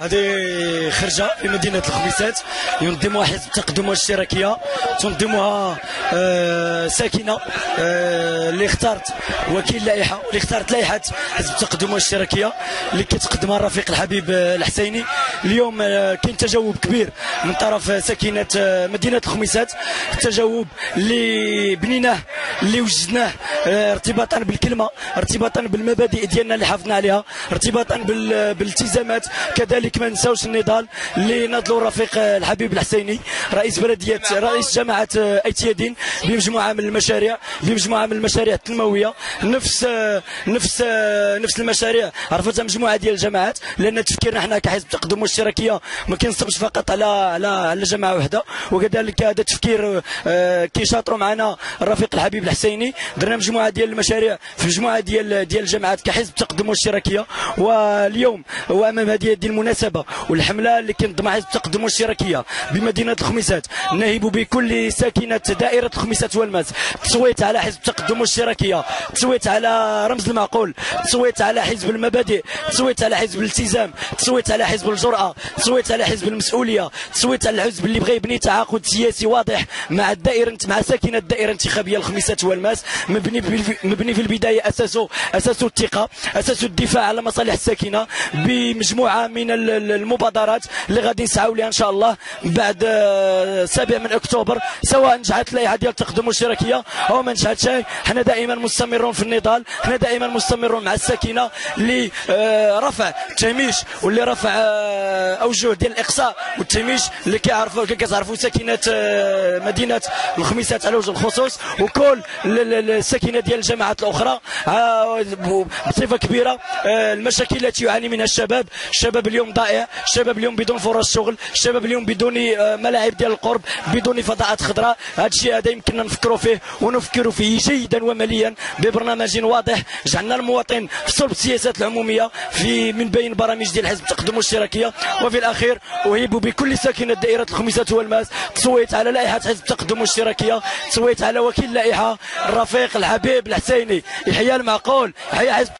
هذه خرجة في مدينه الخميسات ينظمها حزب التقدم والاشتراكيه تنظمها آه، ساكنة آه، اللي اختارت وكيل لائحة اللي اختارت لائحة حزب التقدم والاشتراكيه اللي كتقدمها الرفيق الحبيب آه، الحسيني. اليوم آه، كاين تجاوب كبير من طرف ساكنة آه، مدينة الخميسات التجاوب اللي بنيناه اللي وجدناه آه، ارتباطا بالكلمة ارتباطا بالمبادئ ديالنا اللي حافظنا عليها ارتباطا بال- بالالتزامات. كذلك ما نساوش النضال اللي ناضلوا الرفيق آه، الحبيب الحسيني رئيس بلدية رئيس جامعة آه، ايتيادين بمجموعة من المشاريع بمجموعة من المشاريع التنموية. نفس آه، نفس نفس المشاريع عرفتها مجموعة ديال الجماعات لأن تفكيرنا إحنا كحزب تقدم والاشتراكية ما كينصبش فقط على على على جماعة واحدة وكذلك هذا تفكير آه، كيشاطروا معنا الرفيق الحبيب الحسيني درنا مجموعة ديال المشاريع في مجموعة ديال ديال الجماعات كحزب تقدم والاشتراكيه واليوم وأمام هذه المناسبة والحملة اللي كينظمها حزب تقدم والاشتراكيه بمدينة الخميسات نهب بكل ساكنة دائرة الخميسات والماس. تصويت على حزب تقدم والاشتراكيه تصويت على رمز المعقول تصويت على حزب المبادئ تصويت على حزب الالتزام تصويت على حزب الجرأة تصويت على حزب المسؤولية تصويت على الحزب اللي بغى يبني تعاقد سياسي واضح مع الدائرة مع ساكنة الدائرة الانتخابية الخميسات والماس مبني مبني في البداية أساسه أساسه الثقة أساسه الدفاع على مصالح الساكنة بمجموعة من ال- ال- المبادرات اللي غادي نسعاو لها إن شاء الله بعد آه، 7 من أكتوبر سواء نجحت اللائحة ديال التقدم والاشتراكية أو ما نجحتش. حنا دائما مستمرون في النضال حنا دائما مستمرون مع الساكنة اللي آه، التهميش واللي رفع آه، أوجه ديال الإقصاء والتهميش اللي كيعرفوا كتعرفوا ساكنه آه، مدينة الخميسات على وجه الخصوص. وكل الساكنة ديال الجماعات الأخرى. آه، بصفة كبيرة آه، المشاكل التي يعاني منها الشباب. الشباب اليوم ضائع الشباب اليوم بدون فرص شغل الشباب اليوم بدون آه، ملاعب ديال القرب بدون فضاءات خضراء. هذا الشيء هذا يمكننا نفكروا فيه ونفكروا فيه جيدا ومليا ببرنامج واضح. جعلنا المواطن في صلب السياسات العمومية في من بين برامج ديال حزب التقدم والاشتراكية. وفي الأخير أهيب بكل ساكنة دائرة الخميسات والماس. تصويت على لائحة حزب التقدم والاشتراكية تصويت على وكيل لائحة. الرفيق الحبيب الحسيني يحيى المعقول يحيى حزب